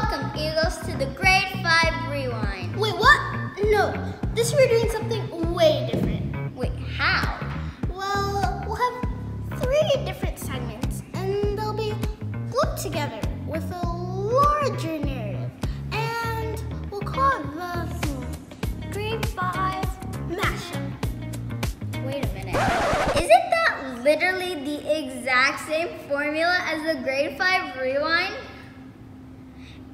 Welcome, Eagles, to the Grade 5 Rewind. Wait, what? No, this we're doing something way different. Wait, how? Well, we'll have three different segments, and they'll be grouped together with a larger narrative. And we'll call it the Grade 5 Mashup. Wait a minute. Isn't that literally the exact same formula as the Grade 5 Rewind?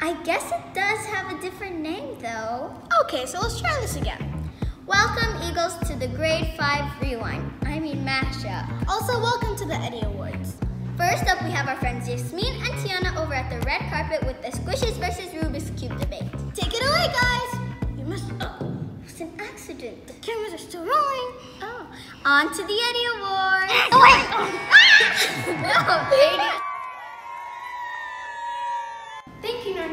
I guess it does have a different name though. Okay, so let's try this again. Welcome, Eagles, to the Grade 5 Rewind. I mean, mashup. Also, welcome to the Eddie Awards. First up, we have our friends Yasmin and Tiana over at the red carpet with the Squishies versus Rubik's Cube debate. Take it away, guys. You must. Oh, It's an accident. the cameras are still rolling. Oh, on to the Eddie Awards. Oh, wait. no, Katie.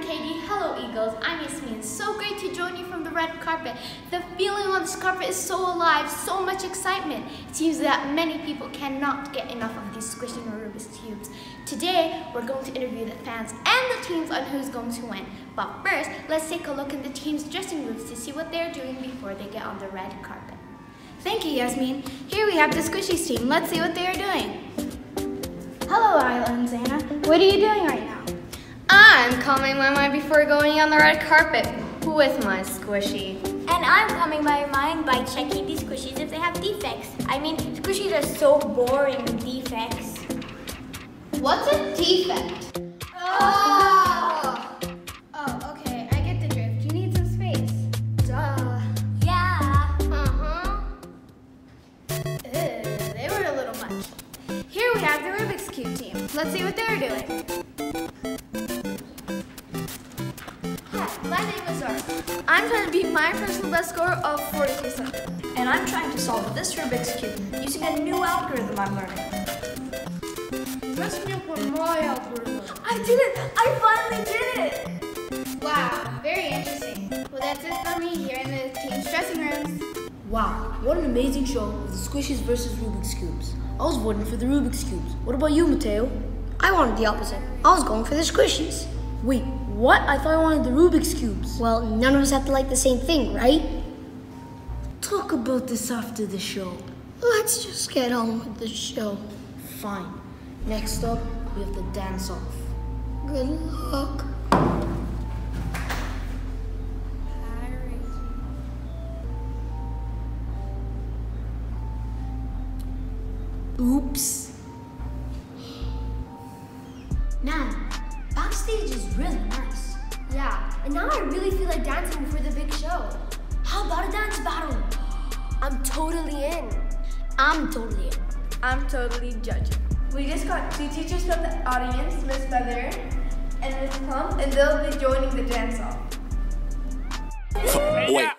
Katie. Hello, Eagles. I'm Yasmin. So great to join you from the red carpet. The feeling on this carpet is so alive, so much excitement. It seems that many people cannot get enough of these squishing or Rubik's Cubes. Today, we're going to interview the fans and the teams on who's going to win. But first, let's take a look in the team's dressing rooms to see what they're doing before they get on the red carpet. Thank you, Yasmin. Here we have the Squishies team. Let's see what they are doing. Hello, Isla and Zana. What are you doing right now? I'm calming my mind before going on the red carpet with my squishy. And I'm calming my mind by checking these squishies if they have defects. I mean, squishies are so boring with defects. What's a defect? Oh! Oh, okay. I get the drift. You need some space. Duh. Yeah. Uh-huh. Ugh, they were a little much. Here we have the Rubik's Cube team. Let's see what they're doing. My personal best score of 40%. And I'm trying to solve this Rubik's Cube using a new algorithm I'm learning. Trust me for my algorithm. I did it! I finally did it! Wow, very interesting. Well, that's it for me here in the team's dressing rooms. Wow, what an amazing show with the Squishies versus Rubik's Cubes. I was voting for the Rubik's Cubes. What about you, Mateo? I wanted the opposite. I was going for the squishies. Wait, what? I thought I wanted the Rubik's Cubes. Well, none of us have to like the same thing, right? Talk about this after the show. Let's just get on with the show. Fine. Next up, we have the dance off. Good luck. Oops. I really feel like dancing for the big show. How about a dance battle? I'm totally in. I'm totally in. I'm totally judging. We just got two teachers from the audience, Miss Feather and Miss Plump, and they'll be joining the dance off. Wait,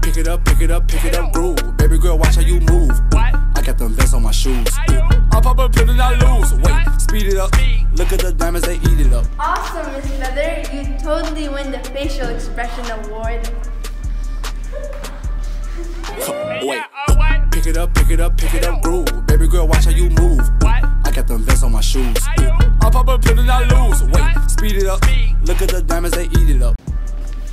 pick it up, pick it up, pick it up, groove. Baby girl, watch how you move. I got them vents on my shoes. I pop a pill and I lose. Wait, speed it up. Look at the diamonds, they eat it up. Awesome, Miss Feather. You totally win the facial expression award. Wait, pick it up, pick it up, pick it up, groove. Baby girl, watch how you move. I got them vents on my shoes. I pop a pill and I lose. Wait, speed it up. Look at the diamonds, they eat it up.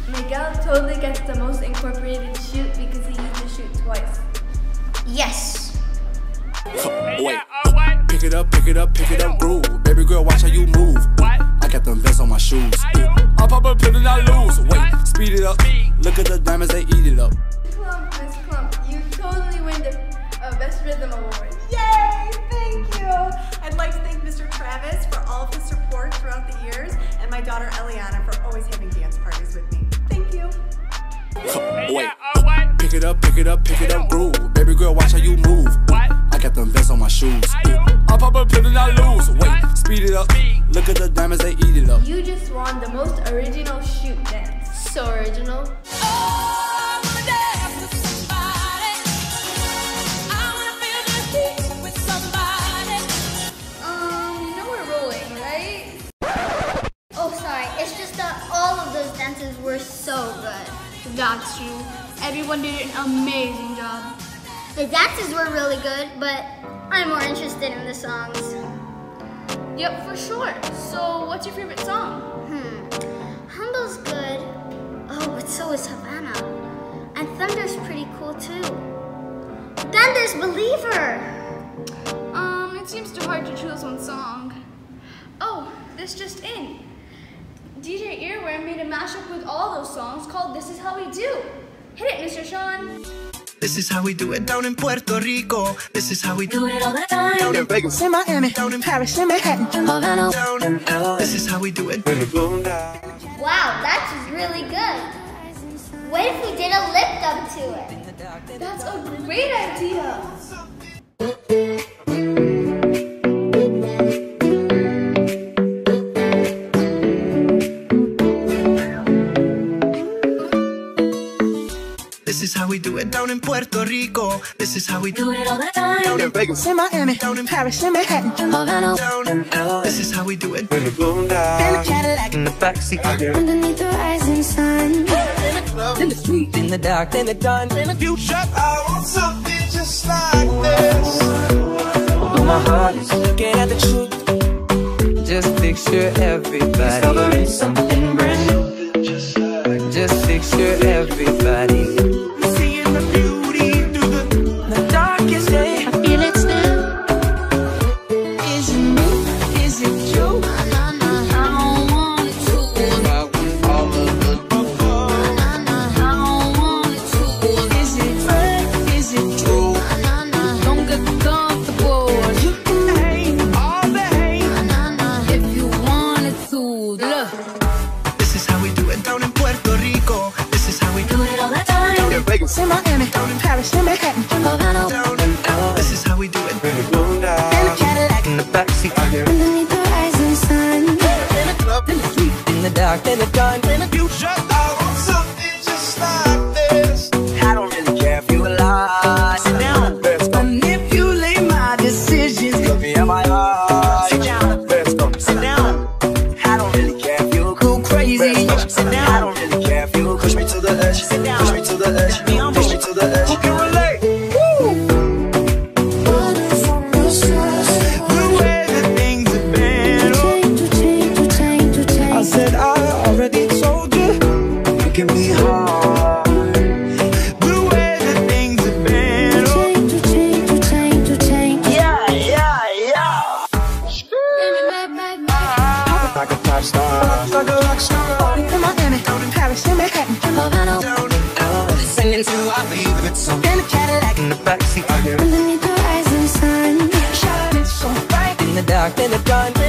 Miguel totally gets the most incorporated shoot because he used to shoot twice. Yes. Wait, pick it up, pick it up, pick it up, groove. Baby girl, watch how you move. I got them vents on my shoes. I pop a pill and I lose. Wait, speed it up. Look at the diamonds, they eat it up. Clump, Miss Clump, you totally win the uh, Best Rhythm Award. Yay! Thank you. I'd like to thank Mr. Travis for all of his support throughout the years, and my daughter Eliana for always having dance parties with me. Thank you. Wait, pick it up, pick it up, pick it up, groove. Baby girl, watch how you move. I got them vents on my shoes. I pop a pill and I lose. Wait, speed it up. Look at the diamonds, they eat it up. You just won the most original shoot dance. So original. Um, you we're rolling, right? Oh, sorry. It's just that all of those dances were so good. That's true. Everyone did an amazing job. The dances were really good, but I'm more interested in the songs. Yep, for sure. So, what's your favorite song? Hmm. Humble's good. Oh, but so is Havana. And Thunder's pretty cool too. Thunder's Believer! Um, it seems too hard to choose one song. Oh, this just in. DJ Earworm made a mashup with all those songs called This Is How We Do. Hit it, Mr. Sean. This is how we do it down in Puerto Rico. This is how we do it all the time. Down in Vegas, in Miami, down in Paris, in Manhattan, in Havana, down in LA. This is how we do it. Wow, that's really good. What if we did a lip dub to it? That's a great idea. In Puerto Rico. This is how we do it all the time. Down in Vegas, in Miami, down in Paris, in Manhattan, in Havana, down in LA. This is how we do it. In a Cadillac, in the backseat, uh, underneath the rising sun. In the club, in the street, in the dark, in the dawn, in the future. I want something just like this. My heart is looking at the truth. Just picture everybody. Discovering something brand new. Just picture everybody. This is how we do it down in Puerto Rico. This is how we do it. All the time. Down in Vegas, in Miami, down in Paris, in Manhattan, in Havana, down in LA. This is how we do it. In a Cadillac, in the backseat, underneath the rising sun. in the club, in the street, in the dark, in the dawn, in the future. I believe it's so in a Cadillac, in the backseat. underneath the rising sun. Shining so bright. In the dark, in the dawn,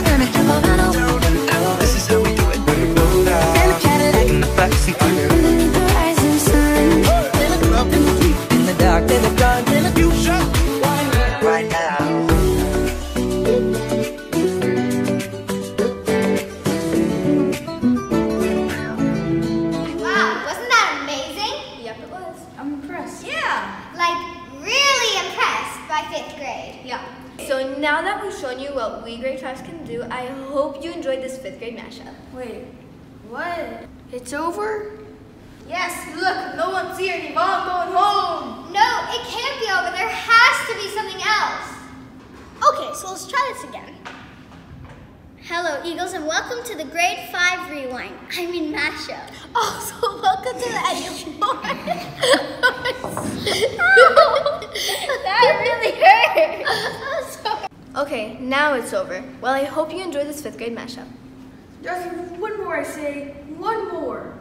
in Paris, in Miami, in now that we've shown you what we grade fives can do, I hope you enjoyed this fifth grade mashup. Wait, what? It's over? Yes, look, no one's here and Yvonne going home. No, it can't be over. There has to be something else. Okay, so let's try this again. Hello, Eagles, and welcome to the Grade 5 Rewind. I mean mashup. Also, welcome to the Eddie that really hurt. Okay, now it's over. Well, I hope you enjoyed this fifth grade mashup. Just one more, I say. One more.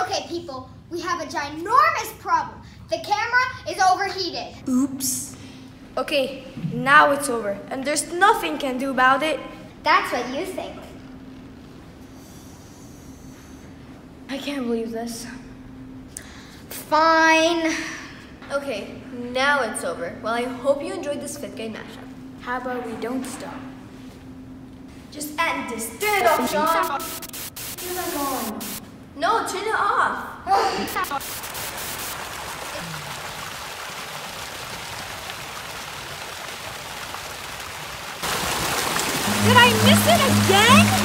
Okay, people, we have a ginormous problem. The camera is overheated. Oops. Okay, now it's over, and there's nothing can do about it. That's what you think. I can't believe this. Fine. Okay, now it's over. Well, I hope you enjoyed this fifth grade mashup. How about we don't stop? Just end this. Turn it off, Sean. Turn it on. No, turn it off. Did I miss it again?